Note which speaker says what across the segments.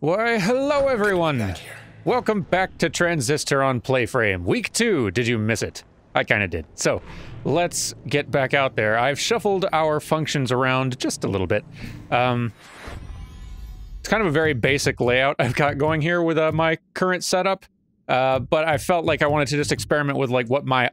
Speaker 1: Why, hello everyone! Welcome back to Transistor on Playframe. Week 2, did you miss it? I kinda did. So, let's get back out there. I've shuffled our functions around just a little bit. Um, it's kind of a very basic layout I've got going here with uh, my current setup, uh, but I felt like I wanted to just experiment with like what my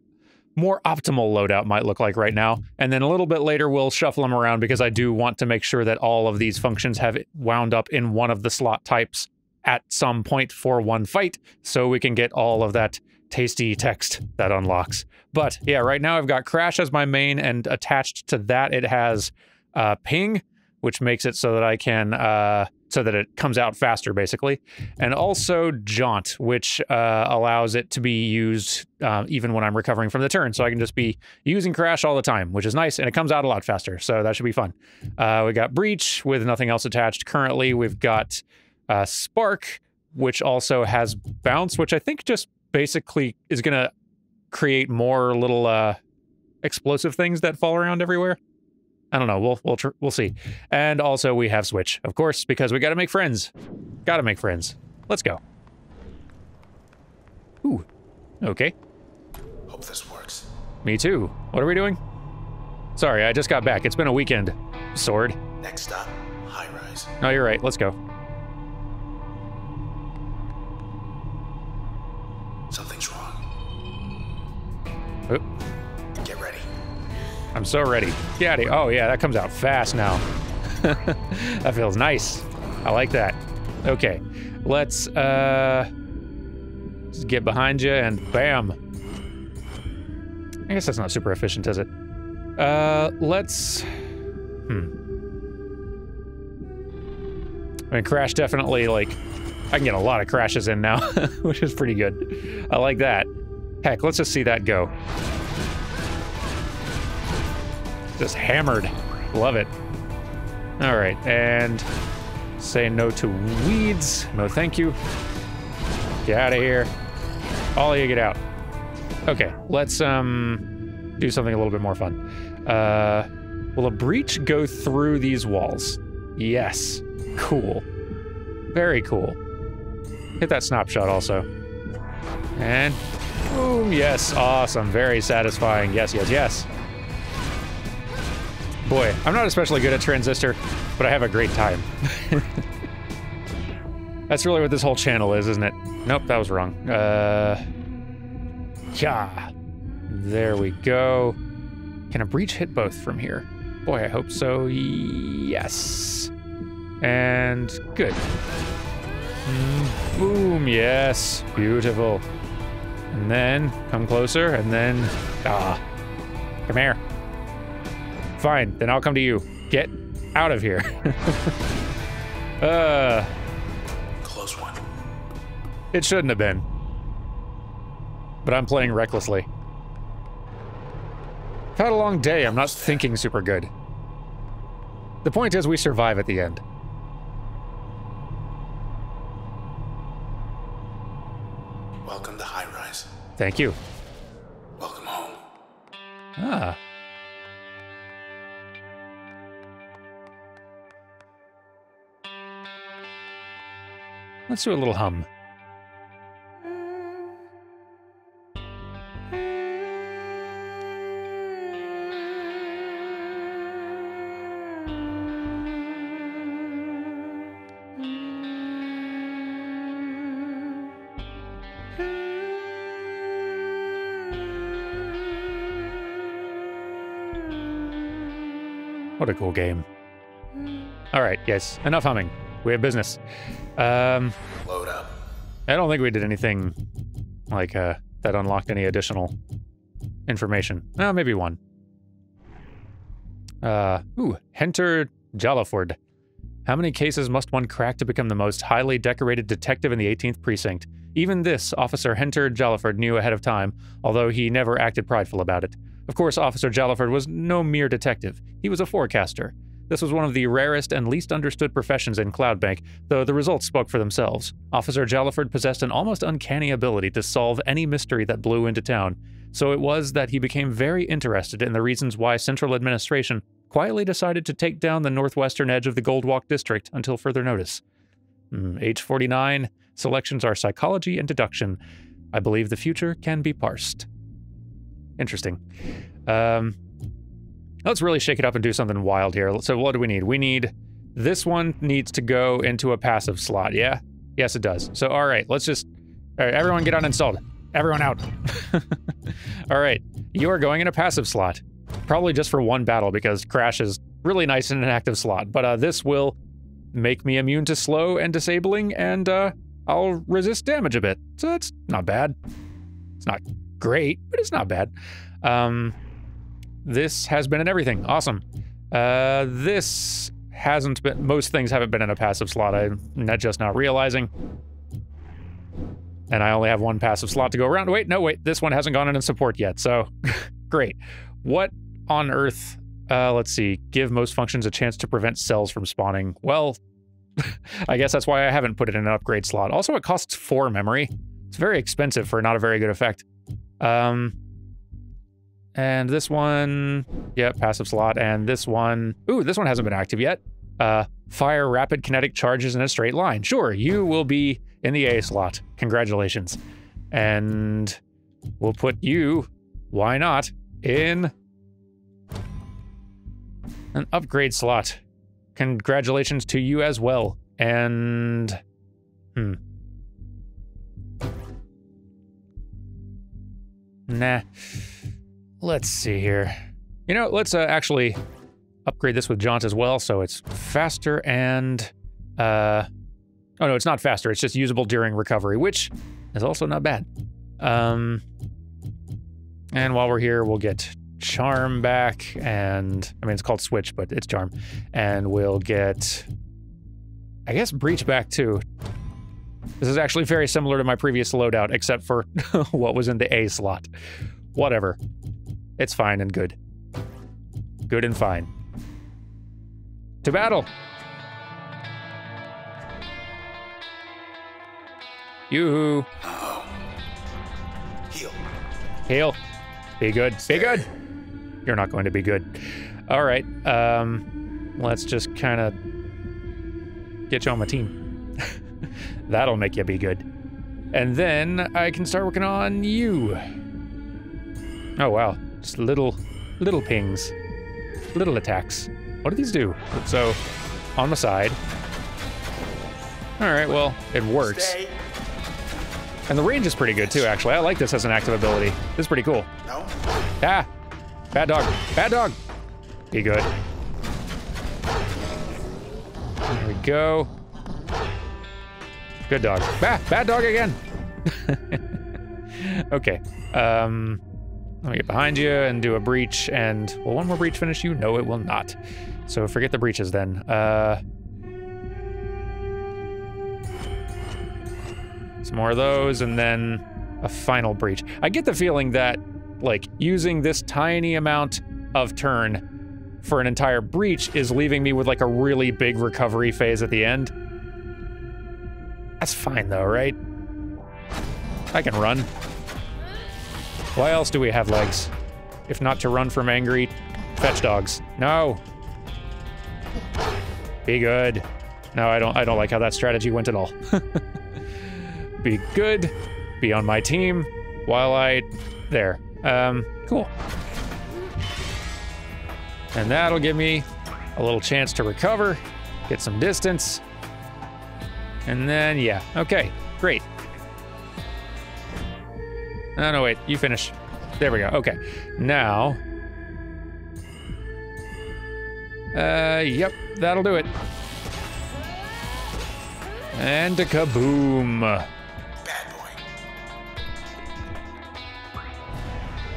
Speaker 1: more optimal loadout might look like right now. And then a little bit later, we'll shuffle them around because I do want to make sure that all of these functions have wound up in one of the slot types at some point for one fight, so we can get all of that tasty text that unlocks. But yeah, right now I've got Crash as my main, and attached to that it has uh, Ping, which makes it so that I can uh, so that it comes out faster, basically, and also Jaunt, which uh, allows it to be used uh, even when I'm recovering from the turn. So I can just be using Crash all the time, which is nice, and it comes out a lot faster. So that should be fun. Uh, we got Breach with nothing else attached currently. We've got uh, Spark, which also has Bounce, which I think just basically is going to create more little uh, explosive things that fall around everywhere. I don't know. We'll we'll tr- we'll see. And also we have Switch, of course, because we got to make friends. Got to make friends. Let's go. Ooh. Okay.
Speaker 2: Hope this works.
Speaker 1: Me too. What are we doing? Sorry, I just got back. It's been a weekend. Sword.
Speaker 2: Next stop, high rise.
Speaker 1: No, you're right. Let's go.
Speaker 2: Something's wrong.
Speaker 1: Oop. I'm so ready. Get out of here. Oh, yeah, that comes out fast now. that feels nice. I like that. Okay, let's uh, just get behind you and bam. I guess that's not super efficient, is it? Uh, let's. Hmm. I mean, crash definitely like. I can get a lot of crashes in now, which is pretty good. I like that. Heck, let's just see that go. Just hammered. Love it. All right, and say no to weeds. No, thank you. Get out of here. All of you get out. Okay, let's um do something a little bit more fun. Uh, will a breach go through these walls? Yes. Cool. Very cool. Hit that snapshot also. And boom, yes, awesome, very satisfying. Yes, yes, yes. Boy, I'm not especially good at Transistor, but I have a great time. That's really what this whole channel is, isn't it? Nope, that was wrong. Uh, yeah. There we go. Can a breach hit both from here? Boy, I hope so. Yes. And good. Mm, boom, yes. Beautiful. And then come closer, and then ah, come here. Fine, then I'll come to you. Get out of here. uh,
Speaker 2: Close one.
Speaker 1: it shouldn't have been. But I'm playing recklessly. I've had a long day. I'm not thinking super good. The point is, we survive at the end.
Speaker 2: Welcome to high rise.
Speaker 1: Thank you.
Speaker 2: Welcome home.
Speaker 1: Ah. Let's do a little hum. What a cool game. All right, yes, enough humming. We have business. Um,
Speaker 2: Load up.
Speaker 1: I don't think we did anything like uh, that unlocked any additional information. No, maybe one. Uh, ooh, Henter Jalaford. How many cases must one crack to become the most highly decorated detective in the 18th precinct? Even this, Officer Henter Jalaford knew ahead of time, although he never acted prideful about it. Of course, Officer Jalaford was no mere detective. He was a forecaster. This was one of the rarest and least understood professions in Cloudbank, though the results spoke for themselves. Officer Jalaford possessed an almost uncanny ability to solve any mystery that blew into town, so it was that he became very interested in the reasons why Central Administration quietly decided to take down the northwestern edge of the Goldwalk District until further notice. Hmm, age 49. Selections are psychology and deduction. I believe the future can be parsed. Interesting. Um, let's really shake it up and do something wild here. So what do we need? We need this one needs to go into a passive slot. Yeah. Yes, it does. So all right, let's just all right, everyone get uninstalled. Everyone out. all right, you are going in a passive slot, probably just for one battle because Crash is really nice in an active slot. But uh, this will make me immune to slow and disabling, and uh, I'll resist damage a bit. So that's not bad. It's not great, but it's not bad. Um, this has been in everything. Awesome. Uh, this hasn't been. Most things haven't been in a passive slot. I'm just not realizing. And I only have one passive slot to go around. Wait, no, wait. This one hasn't gone in support yet. So, great. What on earth? Uh, let's see. Give most functions a chance to prevent cells from spawning. Well, I guess that's why I haven't put it in an upgrade slot. Also, it costs four memory. It's very expensive for not a very good effect. Um, and this one, yep, passive slot. And this one, ooh, this one hasn't been active yet. Uh, fire rapid kinetic charges in a straight line. Sure, you will be in the A slot. Congratulations. And we'll put you, why not, in an upgrade slot. Congratulations to you as well. And, hmm. Nah. Let's see here. You know, let's uh, actually upgrade this with Jaunt as well, so it's faster and... Uh, oh no, it's not faster, it's just usable during recovery, which is also not bad. Um, and while we're here, we'll get Charm back, and... I mean, it's called Switch, but it's Charm. And we'll get... I guess Breach back too. This is actually very similar to my previous loadout, except for what was in the A slot. Whatever. It's fine and good. Good and fine. To battle! Yoo-hoo!
Speaker 2: Oh. Heal.
Speaker 1: Heal. Be good. Be good! You're not going to be good. All right. Um, let's just kind of get you on my team. That'll make you be good. And then I can start working on you. Oh, wow. Just little, little pings. Little attacks. What do these do? So, on the side. All right, well, it works.
Speaker 2: Stay.
Speaker 1: And the range is pretty good, too, actually. I like this as an active ability. This is pretty cool.
Speaker 2: No.
Speaker 1: Ah! Bad dog. Bad dog! Be good. There we go. Good dog. Bah! Bad dog again! okay. Um, let me get behind you and do a breach, and will one more breach finish you? No, it will not. So forget the breaches then. Uh, some more of those, and then a final breach. I get the feeling that, like, using this tiny amount of turn for an entire breach is leaving me with, like, a really big recovery phase at the end. That's fine, though, right? I can run. Why else do we have legs? If not to run from angry fetch dogs. No. Be good. No, I don't I don't like how that strategy went at all. be good. Be on my team while I there. Um cool. And that'll give me a little chance to recover, get some distance. And then yeah, okay, great. Oh, no, wait. You finish. There we go. Okay. Now. Uh, yep. That'll do it. And a kaboom.
Speaker 2: Bad boy.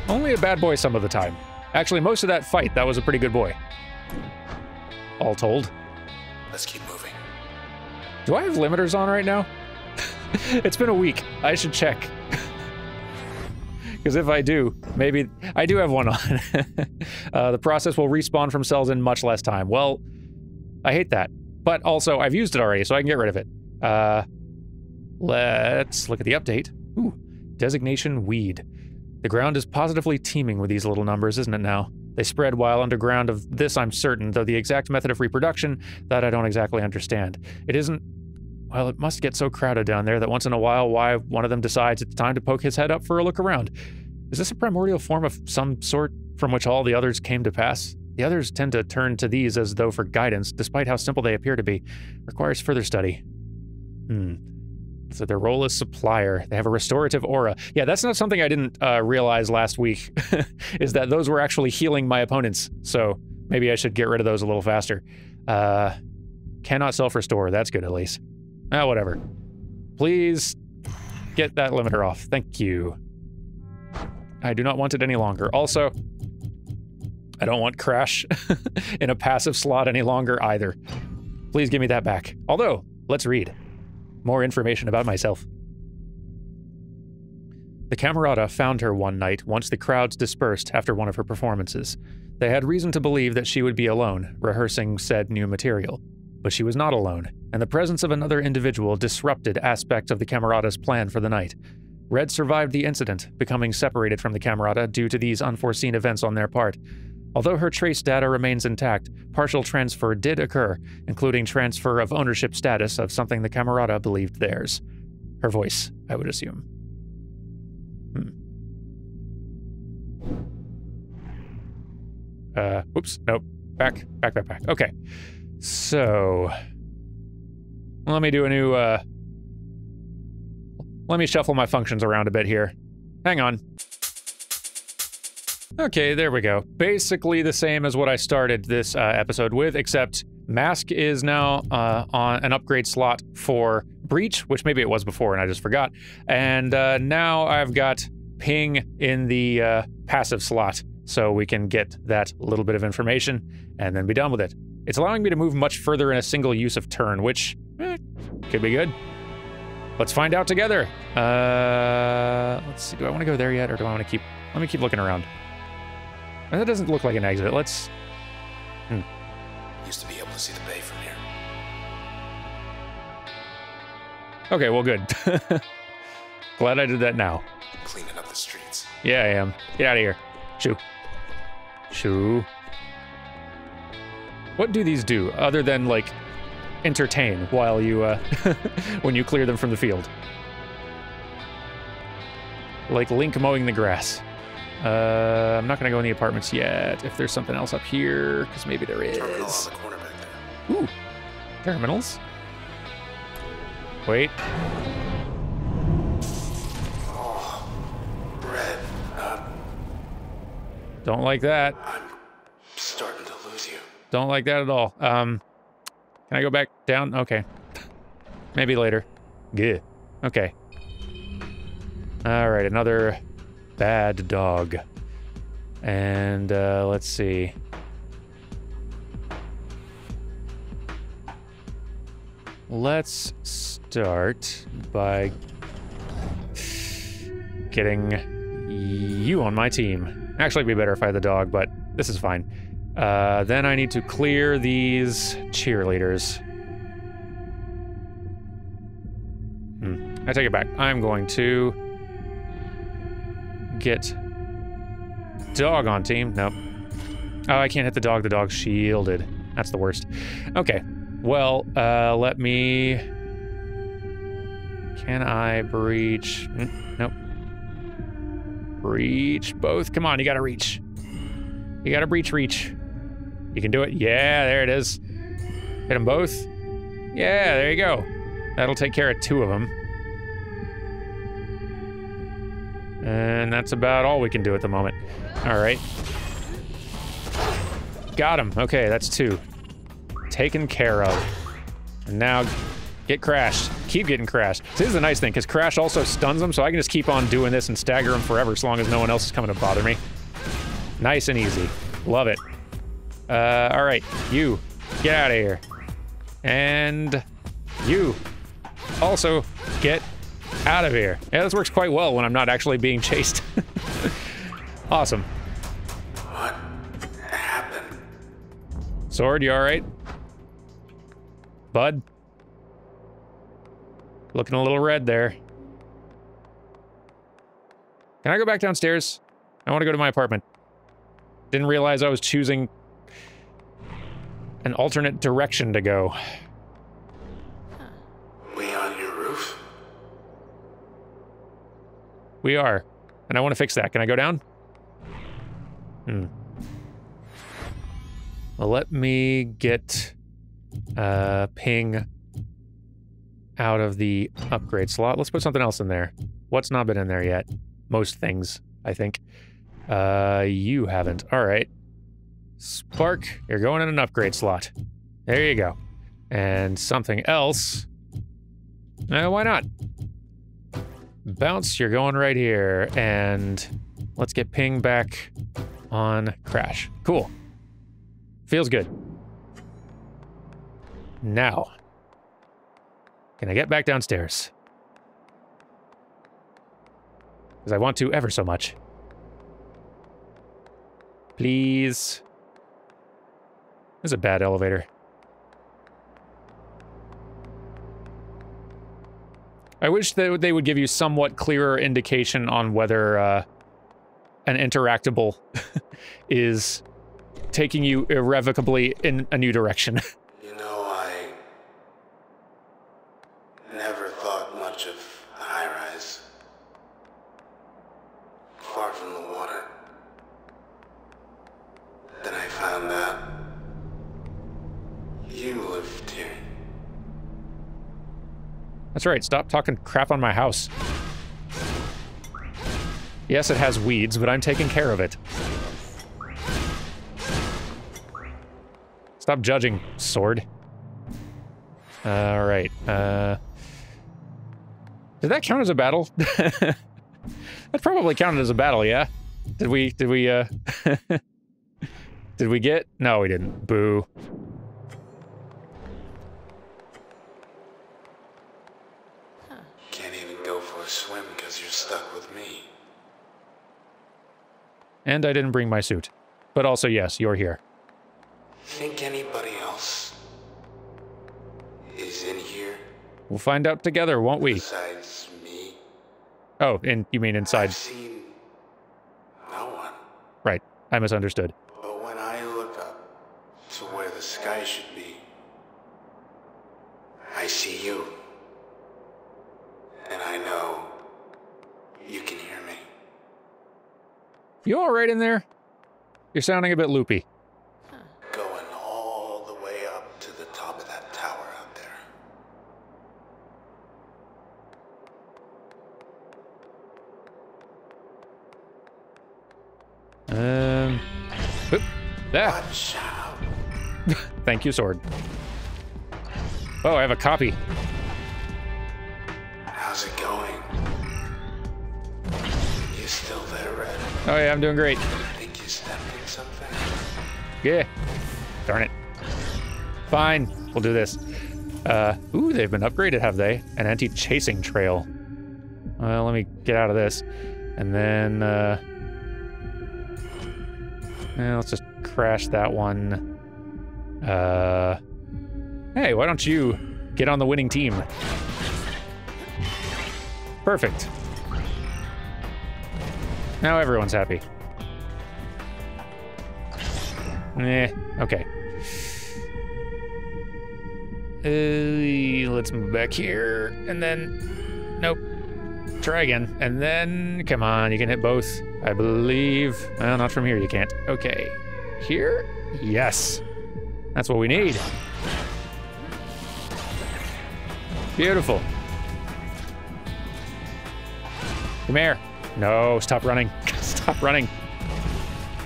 Speaker 1: Only a bad boy some of the time. Actually, most of that fight, that was a pretty good boy. All told.
Speaker 2: Let's keep moving.
Speaker 1: Do I have limiters on right now? it's been a week. I should check. Because if I do, maybe I do have one on. uh, the process will respawn from cells in much less time. Well, I hate that. But also, I've used it already, so I can get rid of it. Uh, let's look at the update. Ooh, designation weed. The ground is positively teeming with these little numbers, isn't it now? They spread while underground of this I'm certain, though the exact method of reproduction, that I don't exactly understand. It isn't well, it must get so crowded down there that once in a while, why one of them decides it's time to poke his head up for a look around. Is this a primordial form of some sort from which all the others came to pass? The others tend to turn to these as though for guidance, despite how simple they appear to be. Requires further study. Hmm. So their role is supplier. They have a restorative aura. Yeah, that's not something I didn't uh, realize last week, is that those were actually healing my opponents. So maybe I should get rid of those a little faster. Uh, cannot self-restore. That's good, at least. Ah, whatever. Please get that limiter off. Thank you. I do not want it any longer. Also, I don't want Crash in a passive slot any longer either. Please give me that back. Although, let's read more information about myself. The Camerata found her one night once the crowds dispersed after one of her performances. They had reason to believe that she would be alone, rehearsing said new material. But she was not alone, and the presence of another individual disrupted aspects of the Camerata's plan for the night. Red survived the incident, becoming separated from the Camerata due to these unforeseen events on their part. Although her trace data remains intact, partial transfer did occur, including transfer of ownership status of something the Camerata believed theirs. Her voice, I would assume. Hmm. Uh, oops, nope. Back, back, back, back. Okay. So, let me do a new, uh, let me shuffle my functions around a bit here. Hang on. Okay, there we go. Basically the same as what I started this uh, episode with, except Mask is now uh, on an upgrade slot for Breach, which maybe it was before and I just forgot. And uh, now I've got Ping in the uh, passive slot, so we can get that little bit of information and then be done with it. It's allowing me to move much further in a single use of turn, which eh, could be good. Let's find out together. Uh, let's see. Do I want to go there yet, or do I want to keep? Let me keep looking around. That doesn't look like an exit. Let's.
Speaker 2: Hmm. Used to be able to see the bay from here.
Speaker 1: Okay, well, good. Glad I did that now.
Speaker 2: Cleaning up the streets.
Speaker 1: Yeah, I am. Get out of here. Shoo. Shoo. What do these do other than like entertain while you uh when you clear them from the field? Like Link mowing the grass. Uh, I'm not gonna go in the apartments yet. If there's something else up here, because maybe there is.
Speaker 2: Terminal on the corner back there.
Speaker 1: Ooh, terminals. Wait.
Speaker 2: Oh, Red, uh,
Speaker 1: Don't like that.
Speaker 2: I'm starting to lose you.
Speaker 1: Don't like that at all. Um, can I go back down? Okay. Maybe later. Good. Okay. All right, another bad dog. And uh, let's see. Let's start by getting you on my team. Actually, it'd be better if I had the dog, but this is fine. Uh, then I need to clear these cheerleaders. Hmm. I take it back. I'm going to get dog on team. Nope. Oh, I can't hit the dog. The dog's shielded. That's the worst. Okay. Well, uh, let me. Can I breach? Mm, Nope. Breach both. Come on, you gotta reach. You gotta breach reach. You can do it. Yeah, there it is. Hit them both. Yeah, there you go. That'll take care of two of them. And that's about all we can do at the moment. All right. Got him. Okay, that's two. Taken care of. And now get crashed. Keep getting crashed. This is the nice thing, because Crash also stuns them, so I can just keep on doing this and stagger them forever as long as no one else is coming to bother me. Nice and easy. Love it. Uh, all right, you, get out of here. And you, also get out of here. Yeah, this works quite well when I'm not actually being chased. awesome.
Speaker 2: What happened?
Speaker 1: Sword, you all right? Bud? Looking a little red there. Can I go back downstairs? I want to go to my apartment. Didn't realize I was choosing an alternate direction to go.
Speaker 2: We on your roof?
Speaker 1: We are. And I want to fix that. Can I go down? Hmm. Well, let me get uh, ping out of the upgrade slot. Let's put something else in there. What's not been in there yet? Most things, I think. Uh, you haven't. All right. Spark, you're going in an upgrade slot. There you go. And something else. Why not? Bounce, you're going right here. And let's get ping back on crash. Cool. Feels good. Now, can I get back downstairs? Because I want to ever so much. Please. This is a bad elevator. I wish that they would give you somewhat clearer indication on whether uh, an interactable is taking you irrevocably in a new direction.
Speaker 2: You know, I never thought much of a high rise. Far from the water. Then I found out you lived here.
Speaker 1: That's right, stop talking crap on my house. Yes, it has weeds, but I'm taking care of it. Stop judging, sword. Alright, uh... Did that count as a battle? that probably counted as a battle, yeah? Did we, did we, uh... did we get? No, we didn't. Boo.
Speaker 2: Can't even go for a swim because you're stuck with me.
Speaker 1: And I didn't bring my suit. But also, yes, you're here.
Speaker 2: Think anybody else is in here
Speaker 1: We'll find out together, won't we?
Speaker 2: besides me?
Speaker 1: Oh, and you mean inside.
Speaker 2: I've seen no one.
Speaker 1: Right. I misunderstood.
Speaker 2: But when I look up to where the sky should be, I see you. And I know you can hear me.
Speaker 1: You all right in there? You're sounding a bit loopy.
Speaker 2: Going all the way up to the top of that tower out there.
Speaker 1: Um. oop. Thank you, sword. Oh, I have a copy. Oh yeah, I'm doing great.
Speaker 2: Think you stepped in something?
Speaker 1: Yeah. Darn it. Fine. We'll do this. Uh, ooh, they've been upgraded, have they? An anti-chasing trail. Well, let me get out of this. And then, uh... yeah, let's just crash that one. Uh... Hey, why don't you get on the winning team? Perfect. Now everyone's happy. Eh, okay. Uh, let's move back here, and then, nope. Try again, and then, come on, you can hit both, I believe. Well, not from here, you can't. Okay, here, yes, that's what we need. Beautiful. Come here. No, stop running. Stop running.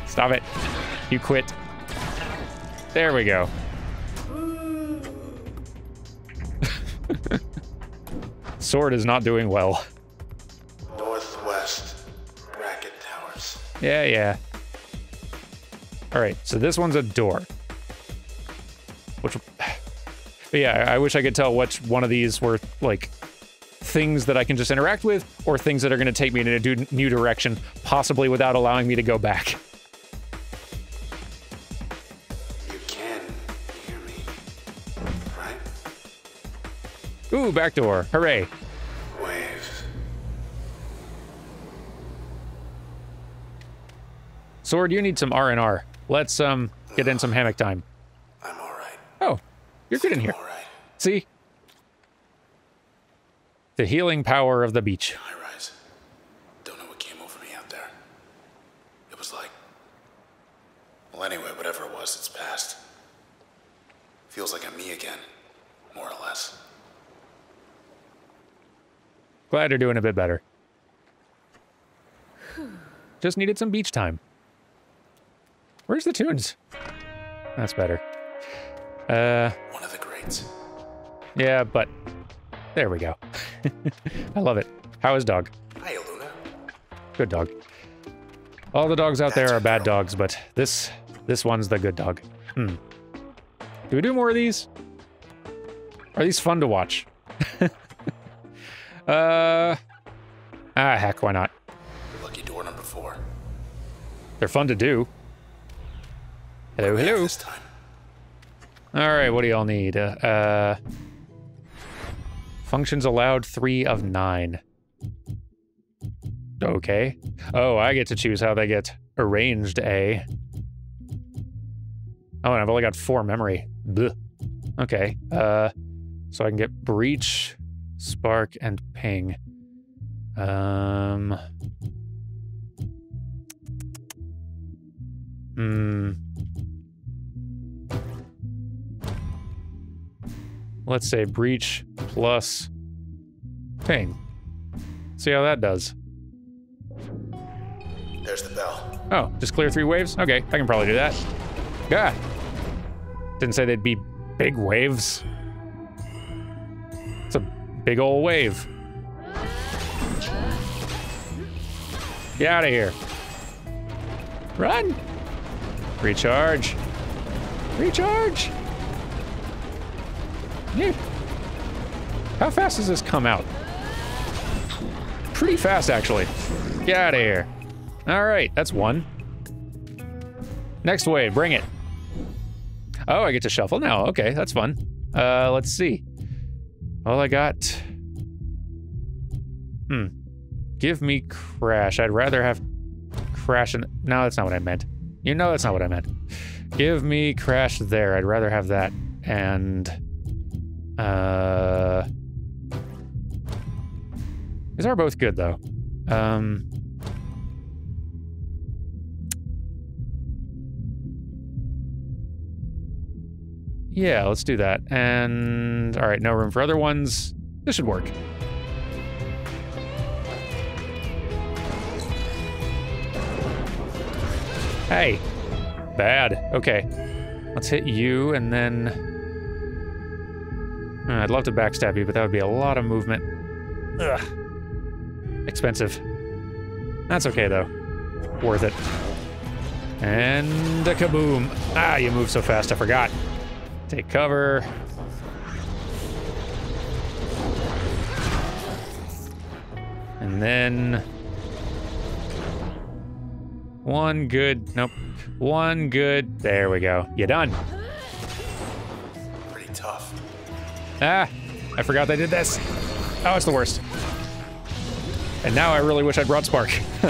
Speaker 1: Stop it. You quit. There we go. Sword is not doing well.
Speaker 2: Northwest bracket towers.
Speaker 1: Yeah, yeah. All right, so this one's a door. Which, yeah, I wish I could tell which one of these were like things that I can just interact with, or things that are going to take me in a new direction, possibly without allowing me to go back.
Speaker 2: You can hear me, right?
Speaker 1: Ooh, back door! Hooray!
Speaker 2: Waves.
Speaker 1: Sword, you need some R and R. Let's um get in some hammock time.
Speaker 2: I'm all right.
Speaker 1: Oh, you're good in here.
Speaker 2: All right.
Speaker 1: See? The healing power of the beach.
Speaker 2: I rise. Don't know what came over me out there. It was like. Well, anyway, whatever it was, it's past. Feels like I'm me again, more or less.
Speaker 1: Glad you're doing a bit better. Just needed some beach time. Where's the tunes? That's better. Uh.
Speaker 2: One of the greats.
Speaker 1: Yeah, but there we go. I love it. How is dog?
Speaker 2: Hi, Luna.
Speaker 1: Good dog. All the dogs out there are bad dogs, but this this one's the good dog. Hmm. Do we do more of these? Are these fun to watch? uh, ah, heck, why not?
Speaker 2: Lucky door number four.
Speaker 1: They're fun to do. Hello, hello. All right, what do y'all need? Uh, uh, functions allowed three of nine. Okay. Oh, I get to choose how they get arranged, eh? Oh, and I've only got four memory. Blech. Okay. Uh, so I can get breach, spark, and ping. Um. Hmm. Let's say breach plus ping. See how that does.
Speaker 2: There's the bell.
Speaker 1: Oh, just clear three waves? Okay, I can probably do that. Yeah. Didn't say they'd be big waves. It's a big old wave. Get out of here. Run! Recharge. Recharge! How fast does this come out? Pretty fast, actually. Get out of here. All right, that's one. Next wave, bring it. Oh, I get to shuffle now. Okay, that's fun. Uh, let's see. All I got. Hmm. Give me crash. I'd rather have crash and. No, that's not what I meant. You know, that's not what I meant. Give me crash there. I'd rather have that. And. Uh. These are both good, though. Um. Yeah, let's do that. And all right, no room for other ones. This should work. Hey, bad. Okay, let's hit you and then. I'd love to backstab you, but that would be a lot of movement. Ugh. Expensive. That's okay though. Worth it. And a kaboom. Ah, you move so fast, I forgot. Take cover. And then one good, nope, one good. There we go. You're done. Ah, I forgot they did this. Oh, it's the worst. And now I really wish I'd brought Spark.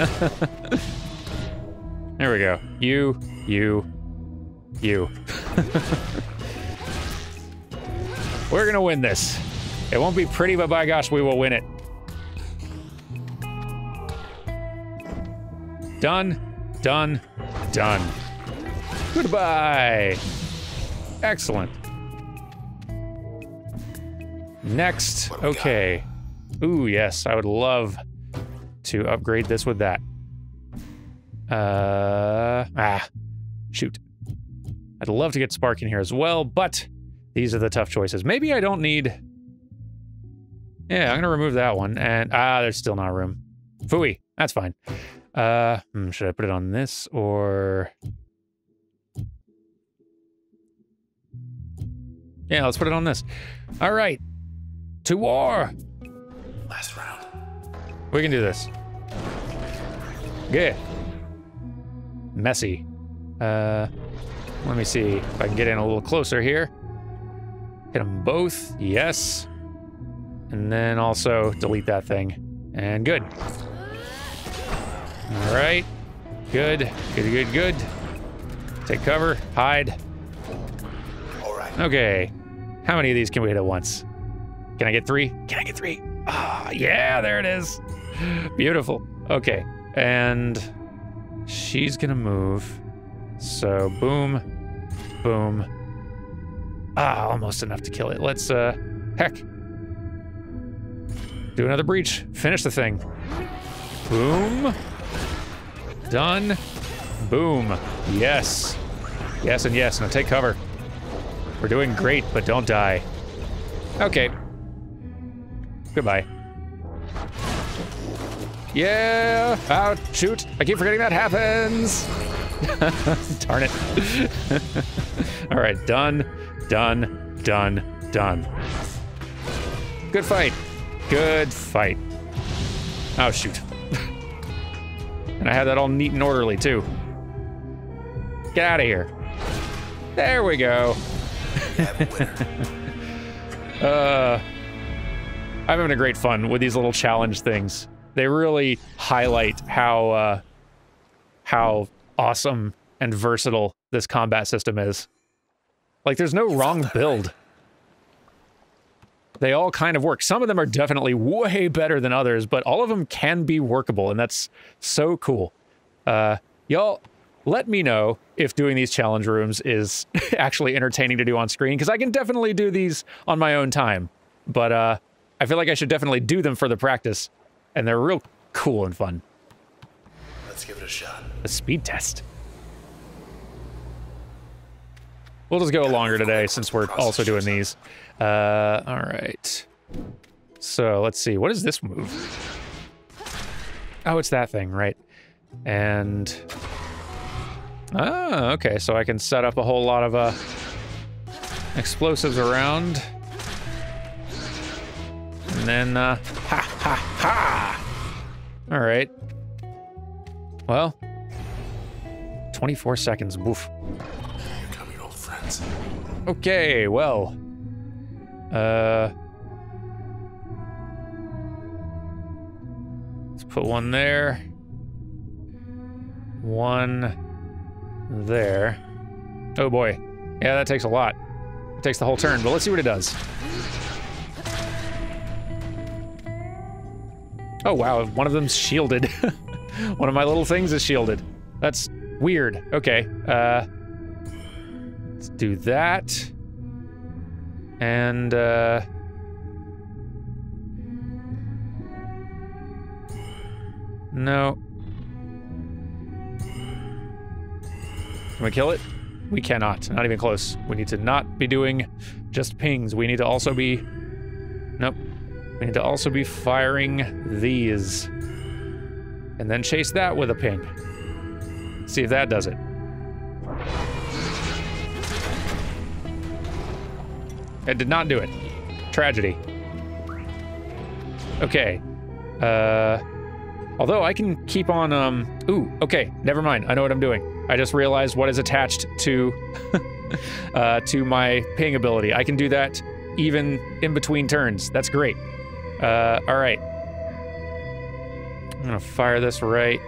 Speaker 1: there we go. You, you, you. We're gonna win this. It won't be pretty, but by gosh, we will win it. Done, done, done. Goodbye. Excellent. Next, okay. Ooh, yes, I would love to upgrade this with that. Uh, ah, shoot. I'd love to get Spark in here as well, but these are the tough choices. Maybe I don't need. Yeah, I'm gonna remove that one, and ah, there's still not room. Fooey, that's fine. Uh, hmm, should I put it on this or? Yeah, let's put it on this. All right, to war.
Speaker 2: Last round.
Speaker 1: We can do this. Good. Messy. Uh, let me see if I can get in a little closer here. Hit them both. Yes. And then also delete that thing. And good. All right. Good. Good, good, good. Take cover. Hide.
Speaker 2: All right.
Speaker 1: Okay. How many of these can we hit at once? Can I get three? Can I get three? Ah, yeah, there it is. Beautiful. Okay. And she's gonna move. So boom, boom. Ah, almost enough to kill it. Let's uh heck. Do another breach. Finish the thing. Boom. Done. Boom. Yes. Yes and yes. Now take cover. We're doing great, but don't die. Okay. Goodbye. Yeah! Out! Shoot! I keep forgetting that happens! Darn it. Alright, done, done, done, done. Good fight. Good fight. Oh, shoot. and I had that all neat and orderly, too. Get out of here. There we go. uh, I'm having a great fun with these little challenge things. They really highlight how uh, how awesome and versatile this combat system is. Like, there's no wrong build. They all kind of work. Some of them are definitely way better than others, but all of them can be workable, and that's so cool. Uh, y'all, let me know if doing these challenge rooms is actually entertaining to do on screen, because I can definitely do these on my own time. But uh, I feel like I should definitely do them for the practice, and they're real cool and fun.
Speaker 2: Let's give it a shot.
Speaker 1: A speed test. We'll just go longer today since we're also doing these. Uh, all right. So let's see. What is this move? Oh, it's that thing, right? And oh, okay. So I can set up a whole lot of uh, explosives around, and then uh, ha ha ha. All right. Well, 24 seconds. Woof.
Speaker 2: Old friends.
Speaker 1: Okay, well. Uh. Let's put one there. One there. Oh boy. Yeah, that takes a lot. It takes the whole turn, but let's see what it does. Oh wow, one of them's shielded. one of my little things is shielded. That's weird. Okay. Uh let's do that. And uh No. Can we kill it? We cannot. Not even close. We need to not be doing just pings. We need to also be... Nope. We need to also be firing these. And then chase that with a ping. See if that does it. It did not do it. Tragedy. Okay. Uh... Although I can keep on, um... Ooh, okay. Never mind. I know what I'm doing. I just realized what is attached to... uh, to my ping ability. I can do that even in between turns. That's great. Uh, all right. I'm gonna fire this right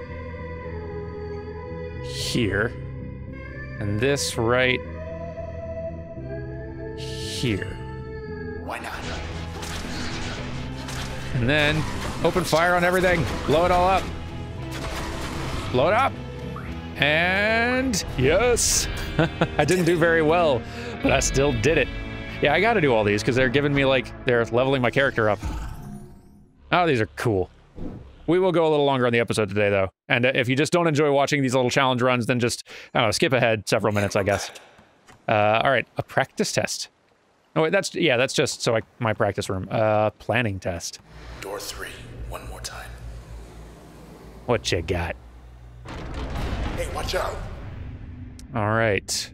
Speaker 1: here. And this right here.
Speaker 2: Why not?
Speaker 1: And then open fire on everything. Blow it all up. Blow it up. And yes, I didn't do very well, but I still did it. Yeah, I gotta do all these because they're giving me like, they're leveling my character up. Oh, these are cool. We will go a little longer on the episode today, though. And uh, if you just don't enjoy watching these little challenge runs, then just, I don't know, skip ahead several minutes, I guess. Uh, all right, a practice test. Oh, wait, that's, yeah, that's just so I, my practice room. Uh, planning test.
Speaker 2: Door three. One more time.
Speaker 1: What you got?
Speaker 2: Hey, watch out.
Speaker 1: All right.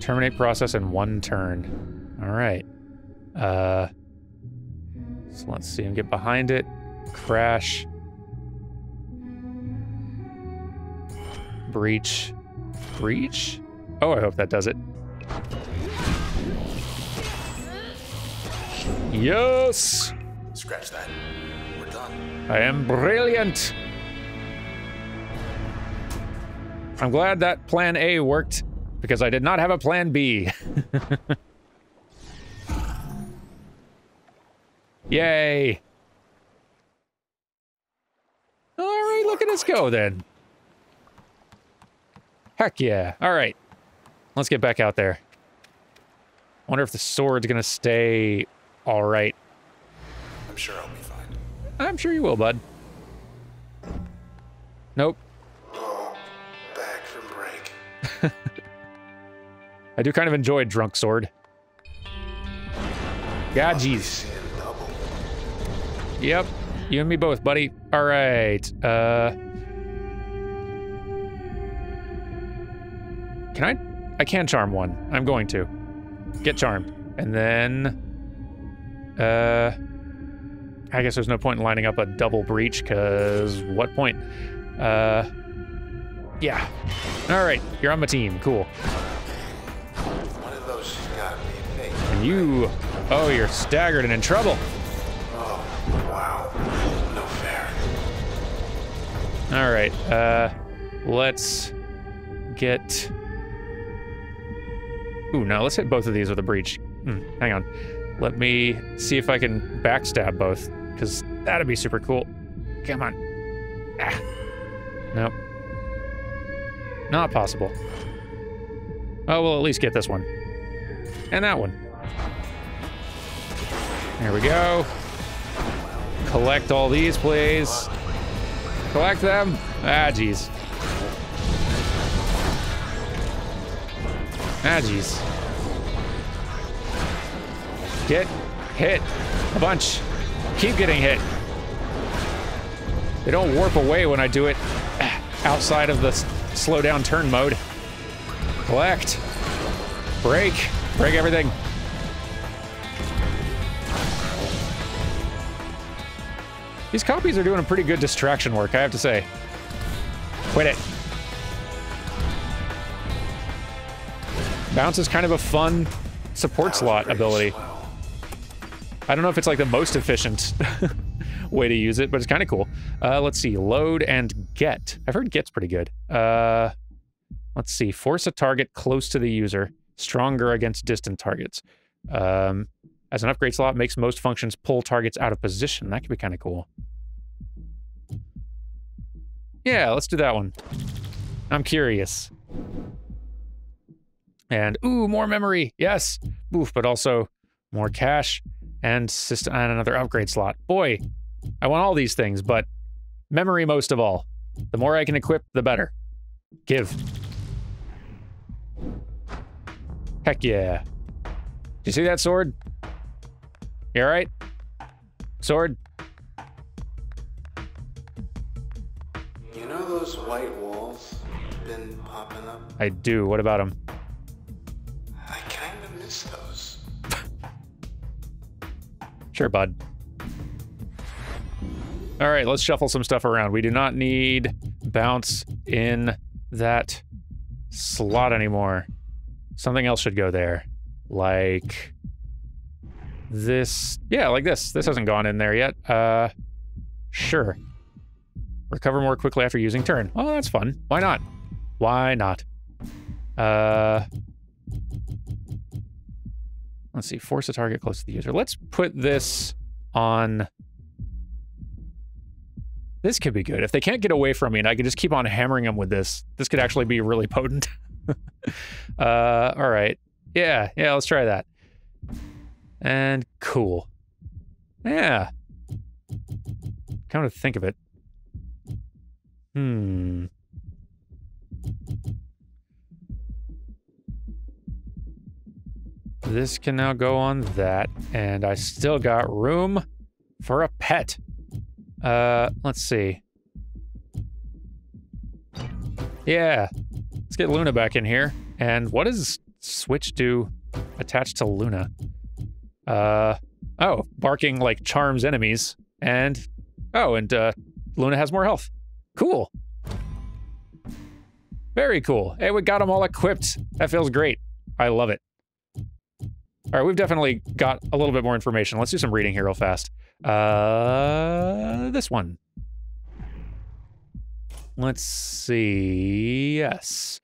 Speaker 1: Terminate process in one turn. All right. Uh, so let's see him get behind it. Crash. Breach. Breach? Oh, I hope that does it. Yes!
Speaker 2: Scratch that. We're done.
Speaker 1: I am brilliant. I'm glad that plan A worked because I did not have a plan B. Yay. All right, look at us go then. Heck yeah. All right. Let's get back out there. Wonder if the sword's gonna stay all right.
Speaker 2: I'm sure I'll be fine.
Speaker 1: I'm sure you will, bud. Nope.
Speaker 2: Oh, back from break.
Speaker 1: I do kind of enjoy Drunk Sword. God, jeez. Yep. You and me both, buddy. All right. Uh. Can I? I can charm one. I'm going to. Get charmed. And then. Uh. I guess there's no point in lining up a double breach, because what point? Uh. Yeah. All right. You're on my team. Cool.
Speaker 2: One of those gotta be.
Speaker 1: And you. Oh, you're staggered and in trouble. All right. Uh, let's get. Ooh, no. Let's hit both of these with a breach. Hmm, hang on. Let me see if I can backstab both, because that'd be super cool. Come on. Ah. Nope. Not possible. Oh, we'll at least get this one. And that one. There we go. Collect all these, please. Collect them. Ah, jeez. Ah, jeez. Get hit a bunch. Keep getting hit. They don't warp away when I do it outside of the slow down turn mode. Collect. Break. Break everything. These copies are doing a pretty good distraction work, I have to say. Quit it. Bounce is kind of a fun support slot ability.
Speaker 2: slow.
Speaker 1: I don't know if it's like the most efficient way to use it, but it's kind of cool. Uh, let's see, load and get. I've heard get's pretty good. Uh, let's see, force a target close to the user, stronger against distant targets. Um, as an upgrade slot, makes most functions pull targets out of position. That could be kind of cool. Yeah, let's do that one. I'm curious. And ooh, more memory. Yes. Oof, but also more cash and system and another upgrade slot. Boy, I want all these things, but memory most of all. The more I can equip, the better. Give. Heck yeah. Do you see that sword? You all right? Sword?
Speaker 2: You know those white walls been popping up?
Speaker 1: I do. What about him?
Speaker 2: I kind of miss those.
Speaker 1: Sure, bud. All right, let's shuffle some stuff around. We do not need bounce in that slot anymore. Something else should go there. Like this. Yeah, like this. This hasn't gone in there yet. Uh sure. Recover more quickly after using turn. Oh, that's fun. Why not? Why not? Uh Let's see, force a target close to the user. Let's put this on. This could be good. If they can't get away from me and I can just keep on hammering them with this, this could actually be really potent. uh, all right. Yeah, yeah, let's try that. And cool. Yeah. Come to think of it. Hmm. This can now go on that, and I still got room for a pet. Uh, let's see. Yeah, let's get Luna back in here. And what does Switch do attached to Luna? Uh, oh, barking like charms enemies, and oh, and uh, Luna has more health. Cool. Very cool. Hey, we got them all equipped. That feels great. I love it. All right, we've definitely got a little bit more information. Let's do some reading here real fast. Uh, this one. Let's see. Yes.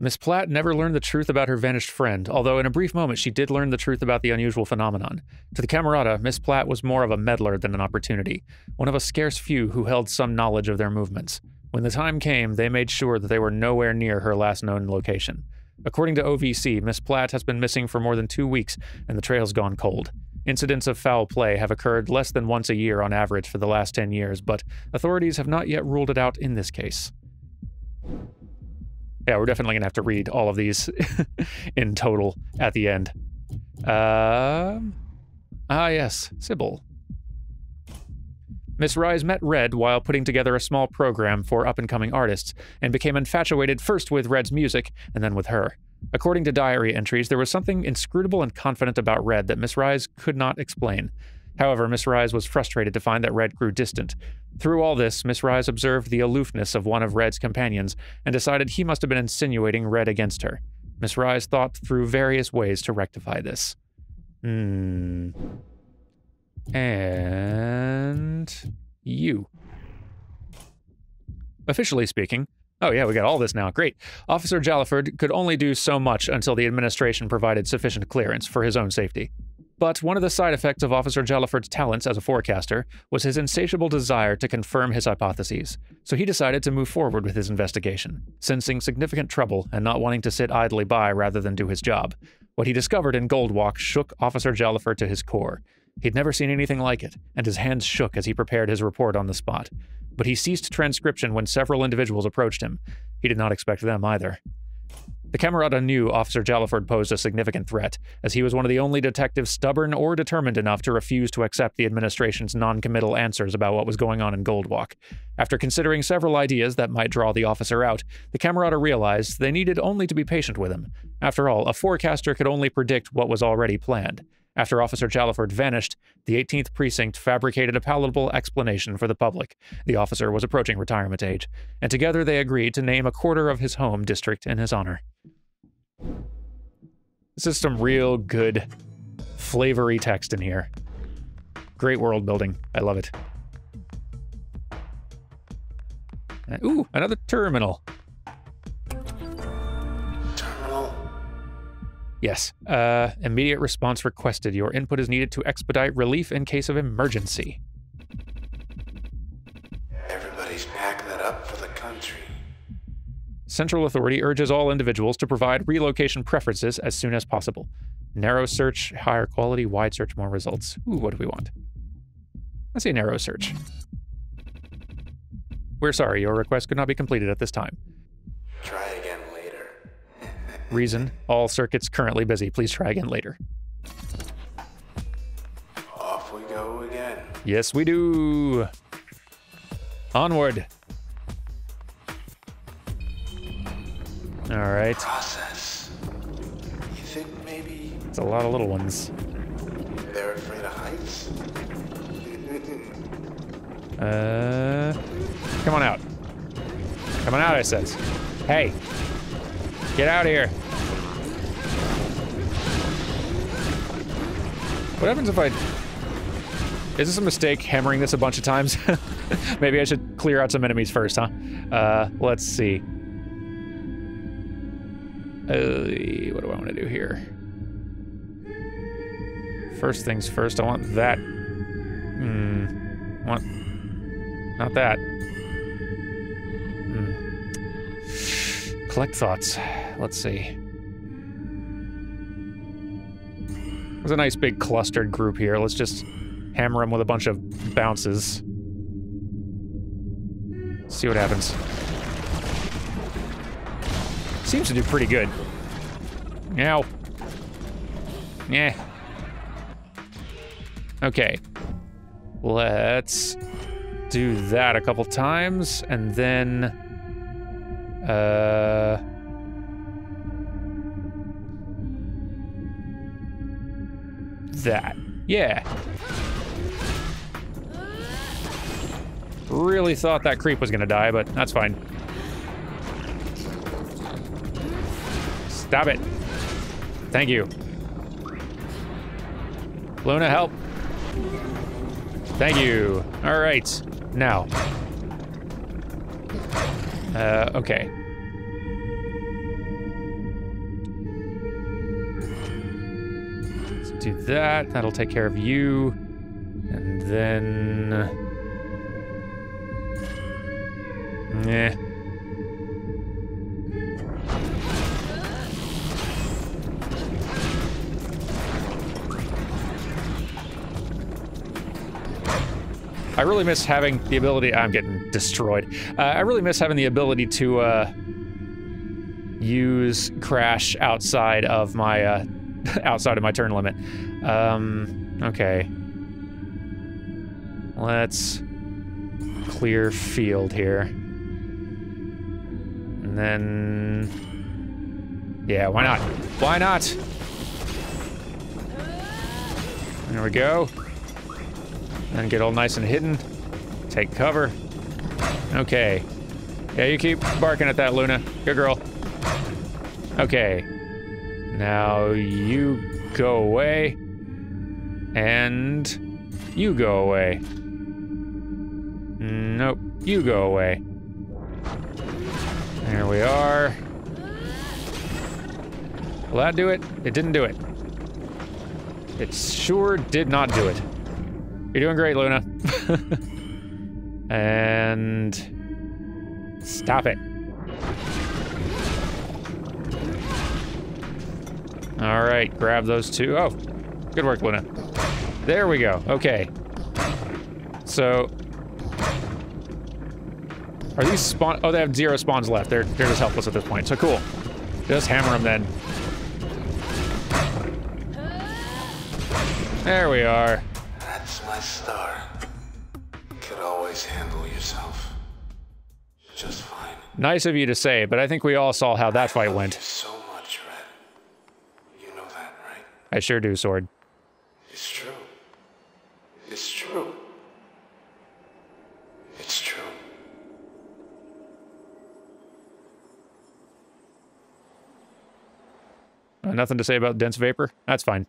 Speaker 1: Miss Platt never learned the truth about her vanished friend, although in a brief moment she did learn the truth about the unusual phenomenon. To the Camerata, Miss Platt was more of a meddler than an opportunity, one of a scarce few who held some knowledge of their movements. When the time came, they made sure that they were nowhere near her last known location. According to OVC, Miss Platt has been missing for more than two weeks, and the trail's gone cold. Incidents of foul play have occurred less than once a year on average for the last 10 years, but authorities have not yet ruled it out in this case. Yeah, we're definitely to have to read all of these in total at the end. Uh, ah, yes, Sybil. Miss Reisz met Red while putting together a small program for up and coming artists and became infatuated first with Red's music and then with her. According to diary entries, there was something inscrutable and confident about Red that Miss Reisz could not explain. However, Miss Reisz was frustrated to find that Red grew distant. Through all this, Miss Reisz observed the aloofness of one of Red's companions and decided he must have been insinuating Red against her. Miss Reisz thought through various ways to rectify this. Hmm. And you. Officially speaking, oh yeah, we got all this now. Great. Officer Jalliford could only do so much until the administration provided sufficient clearance for his own safety. But one of the side effects of Officer Jalliford's talents as a forecaster was his insatiable desire to confirm his hypotheses, so he decided to move forward with his investigation, sensing significant trouble and not wanting to sit idly by rather than do his job. What he discovered in Goldwalk shook Officer Jalliford to his core. He'd never seen anything like it, and his hands shook as he prepared his report on the spot. But he ceased transcription when several individuals approached him. He did not expect them either. The Camerata knew Officer Jalliford posed a significant threat, as he was one of the only detectives stubborn or determined enough to refuse to accept the administration's non-committal answers about what was going on in Goldwalk. After considering several ideas that might draw the officer out, the Camerata realized they needed only to be patient with him. After all, a forecaster could only predict what was already planned. After Officer Jalliford vanished, the 18th Precinct fabricated a palatable explanation for the public. The officer was approaching retirement age, and together they agreed to name a quarter of his home district in his honor. This is some real good, flavory text in here. Great world building. I love it. Uh, ooh, another. Terminal? Yes. Uh, immediate response requested. Your input is needed to expedite relief in case of emergency.
Speaker 2: Everybody's packing that up for the country.
Speaker 1: Central Authority urges all individuals to provide relocation preferences as soon as possible. Narrow search, higher quality, wide search, more results. Ooh, what do we want? Let's say narrow search. We're sorry, your request could not be completed at this time.
Speaker 2: Try.
Speaker 1: Reason, all circuits currently busy. Please try again later.
Speaker 2: Off we go again.
Speaker 1: Yes, we do. Onward. All right.
Speaker 2: Process. You think maybe
Speaker 1: It's a lot of little ones.
Speaker 2: they're afraid of heights?
Speaker 1: Uh, come on out. Come on out, I says. Hey, get out of here. What happens if I... Is this a mistake, hammering this a bunch of times? Maybe I should clear out some enemies first, huh? Uh, let's see. Uh, what do I want to do here? First things first, I want that. Hmm. Want not that. Hmm. Collect thoughts. Let's see. There's a nice big clustered group here. Let's just hammer them with a bunch of bounces. See what happens. Seems to do pretty good. Now. Yeah. Okay. Let's do that a couple times, and then, uh, that. Yeah. Really thought that creep was gonna die, but that's fine. Stop it. Thank you. Luna, help. Thank you. All right. Now. Uh, okay. Do that. That'll take care of you. And then... Yeah. I really miss having the ability. I'm getting destroyed. Uh, I really miss having the ability to uh, use crash outside of my uh, outside of my turn limit. Um, okay. Let's clear field here. And then... Yeah, why not? Why not? There we go. And get all nice and hidden. Take cover. Okay. Yeah, you keep barking at that, Luna. Good girl. Okay. Now you go away. And you go away. Nope, you go away. There we are. Will that do it? It didn't do it. It sure did not do it. You're doing great, Luna. and stop it. All right, grab those two. Oh, good work, Luna. There we go. Okay. So, are these spawn? Oh, they have zero spawns left. They're they're just helpless at this point. So cool. Just hammer them then. There we are.
Speaker 2: That's my star. Could always handle yourself. Just fine.
Speaker 1: Nice of you to say, but I think we all saw how that fight went.
Speaker 2: you so much, Red. You know that, right?
Speaker 1: I sure do, Sword.
Speaker 2: It's true. It's true. It's true.
Speaker 1: Uh, nothing to say about dense vapor? That's fine.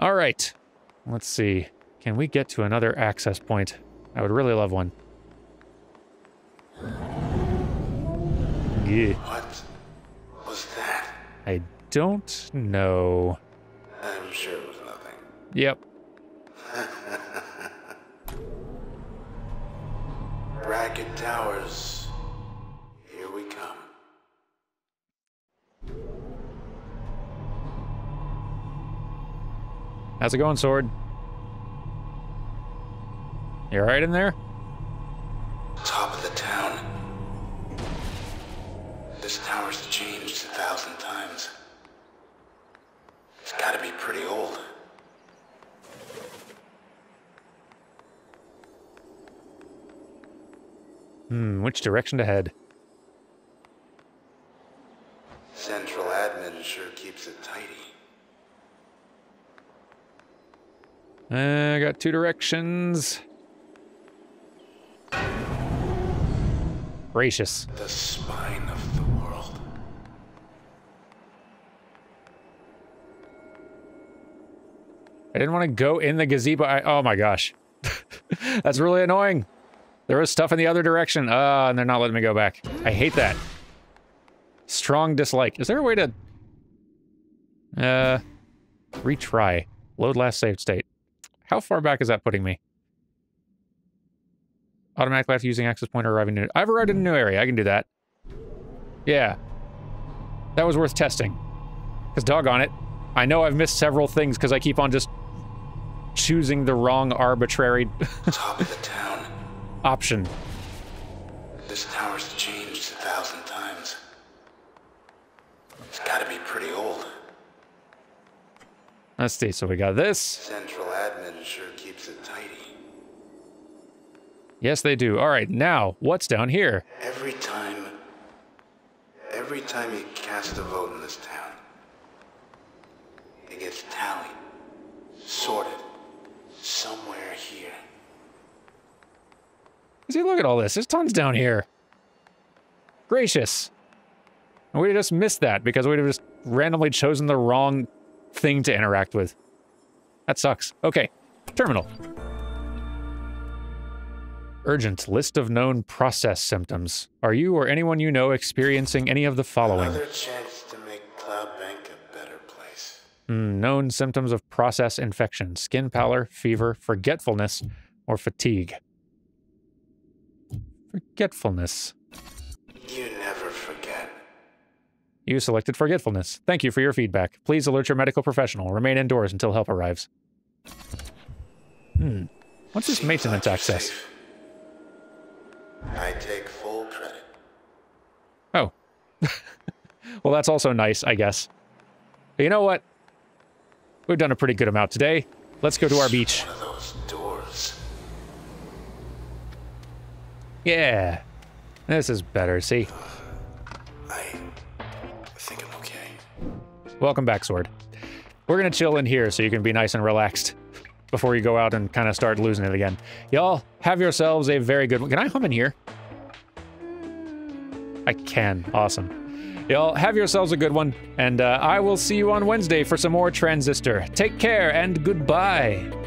Speaker 1: All right. Let's see. Can we get to another access point? I would really love one. Yeah.
Speaker 2: What was that?
Speaker 1: I don't know.
Speaker 2: I'm sure it was nothing.
Speaker 1: Yep.
Speaker 2: Ragged Towers. Here we come.
Speaker 1: How's it going, Sword? You alright in there?
Speaker 2: Top of the town. This tower's changed a thousand times. It's gotta be pretty old.
Speaker 1: Hmm, which direction to head?
Speaker 2: Central admin sure keeps it tidy.
Speaker 1: Uh, I got two directions. Gracious.
Speaker 2: The spine of the world.
Speaker 1: I didn't want to go in the gazebo. I, oh my gosh. That's really annoying. There was stuff in the other direction. Ah, and they're not letting me go back. I hate that. Strong dislike. Is there a way to... Uh... Retry. Load last saved state. How far back is that putting me? Automatically after using access point or arriving new... I've arrived in a new area. I can do that. Yeah. That was worth testing. Because doggone it. I know I've missed several things because I keep on just choosing the wrong arbitrary
Speaker 2: Top of the town.
Speaker 1: Option.
Speaker 2: This tower's changed a thousand times. It's gotta be pretty old.
Speaker 1: Let's see. So we got this.
Speaker 2: Central admin sure keeps it tidy.
Speaker 1: Yes, they do. All right. Now, what's down here?
Speaker 2: Every time, every time you cast a vote in this town, it gets tallied, sorted, somewhere here.
Speaker 1: See, look at all this. There's tons down here. Gracious. And we just missed that because we'd have just randomly chosen the wrong thing to interact with. That sucks. Okay. Terminal. Urgent list of known process symptoms. Are you or anyone you know experiencing any of the following?
Speaker 2: Another chance to make Cloud Bank a better place.
Speaker 1: Mm, known symptoms of process infection skin pallor, fever, forgetfulness, or fatigue. Forgetfulness.
Speaker 2: You never forget.
Speaker 1: You selected forgetfulness. Thank you for your feedback. Please alert your medical professional. Remain indoors until help arrives. Hmm. What's this maintenance access?
Speaker 2: safe. I take full credit.
Speaker 1: Oh. well, that's also nice, I guess. But you know what? We've done a pretty good amount today. Let's go to our beach. Yeah. This is better, see?
Speaker 2: I think I'm okay.
Speaker 1: Welcome back, Sword. We're gonna chill in here so you can be nice and relaxed before you go out and kind of start losing it again. Y'all, have yourselves a very good one. Can I hum in here? I can. Awesome. Y'all, have yourselves a good one, and uh, I will see you on Wednesday for some more Transistor. Take care and goodbye.